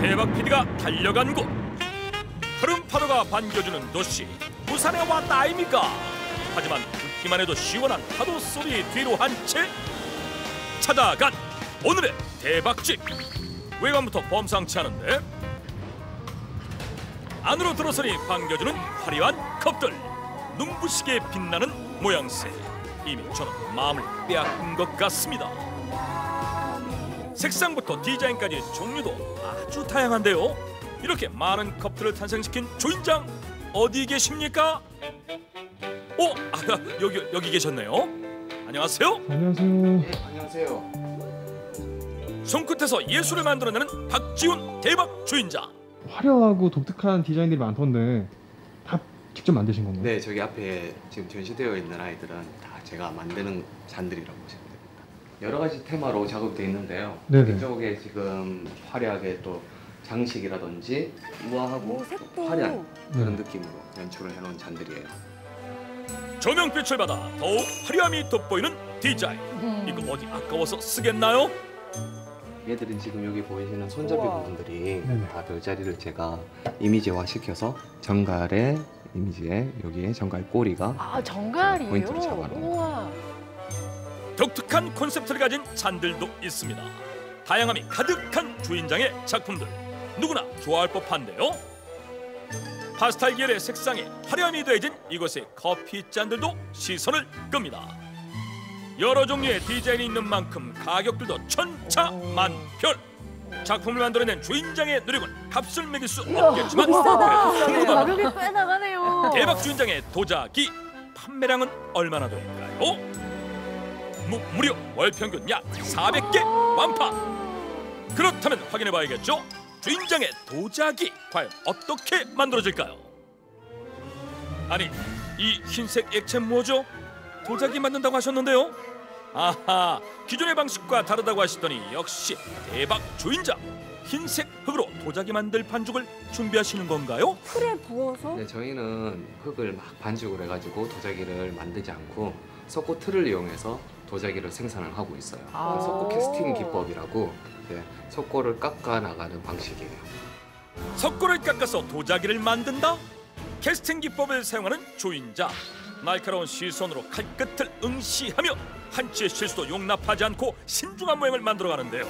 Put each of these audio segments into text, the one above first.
대박 PD가 달려간 곳. 푸른 파도가 반겨주는 도시. 부산에 왔다 아닙니까? 하지만 듣기만 해도 시원한 파도 소리 뒤로 한 채 찾아간 오늘의 대박집. 외관부터 범상치 않은데 안으로 들어서니 반겨주는 화려한 컵들. 눈부시게 빛나는 모양새. 이미 저는 마음을 빼앗긴 것 같습니다 색상부터 디자인까지 종류도 아주 다양한데요 이렇게 많은 컵들을 탄생시킨 주인장 어디 계십니까? 어? 아, 여기 여기 계셨네요 안녕하세요 안녕하세요. 안녕하세요. 손끝에서 예술을 만들어내는 박지훈 대박 주인장 화려하고 독특한 디자인들이 많던데 다 직접 만드신 건가요? 네, 저기 앞에 지금 전시되어 있는 아이들은 다 제가 만드는 잔들이라고 보시면. 여러 가지 테마로 작업되어 있는데요. 네네. 이쪽에 지금 화려하게 또 장식이라든지 우아하고 오. 화려한 그런 네. 느낌으로 연출을 해놓은 잔들이에요. 조명빛을 받아 더욱 화려함이 돋보이는 디자인 이거 어디 아까워서 쓰겠나요? 얘들은 지금 여기 보이시는 손잡이 우와. 부분들이 네네. 다 별자리를 제가 이미지화 시켜서 정갈의 이미지에 여기에 정갈 꼬리가 아 정갈이에요. 포인트를 잡아놓은 우와. 독특한 콘셉트를 가진 잔들도 있습니다. 다양함이 가득한 주인장의 작품들 누구나 좋아할 법한데요. 파스텔 계열의 색상에 화려함이 더해진 이곳의 커피 잔들도 시선을 끕니다. 여러 종류의 디자인이 있는 만큼 가격들도 천차만별. 작품을 만들어낸 주인장의 노력은 값을 매길 수 없겠지만 비싸다. 가격이 꽤 나가네요. 대박 주인장의 도자기 판매량은 얼마나 될까요? 무, 무려 월 평균 약 400개 완파. 그렇다면 확인해 봐야겠죠. 주인장의 도자기 과연 어떻게 만들어질까요? 아니 이 흰색 액체 뭐죠? 도자기 만든다고 하셨는데요. 아하 기존의 방식과 다르다고 하시더니 역시 대박 주인장 흰색 흙으로 도자기 만들 반죽을 준비하시는 건가요? 풀에 부어서 네, 저희는 흙을 막 반죽을 해가지고 도자기를 만들지 않고 석고 틀을 이용해서 도자기를 생산을 하고 있어요. 아. 석고 캐스팅 기법이라고 네, 석고를 깎아 나가는 방식이에요. 석고를 깎아서 도자기를 만든다? 캐스팅 기법을 사용하는 조인자 날카로운 시선으로 칼끝을 응시하며 한치의 실수도 용납하지 않고 신중한 모양을 만들어가는데요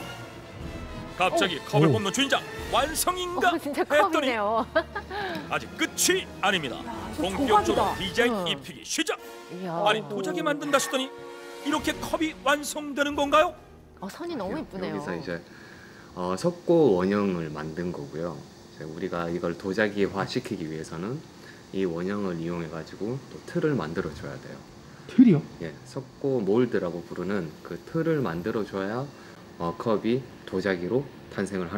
갑자기 컵을 오. 뽑는 주인장 완성인가 어, 진짜 했더니 컵이네요. 아직 끝이 아닙니다 본격적으로 조각이다. 디자인 응. 입히기 시작 이야. 아니 도자기 만든다 하시더니 이렇게 컵이 완성되는 건가요? 어, 선이 너무 이쁘네요. 여기서 이제 어, 석고 원형을 만든 거고요. 이제 우리가 이걸 도자기화 시키기 위해서는 이 원형을 이용해 가지고 또 틀을 만들어 줘야 돼요. 틀이요? 예, 석고 몰드라고 부르는 그 틀을 만들어 줘야 어, 컵이 도자기로 탄생을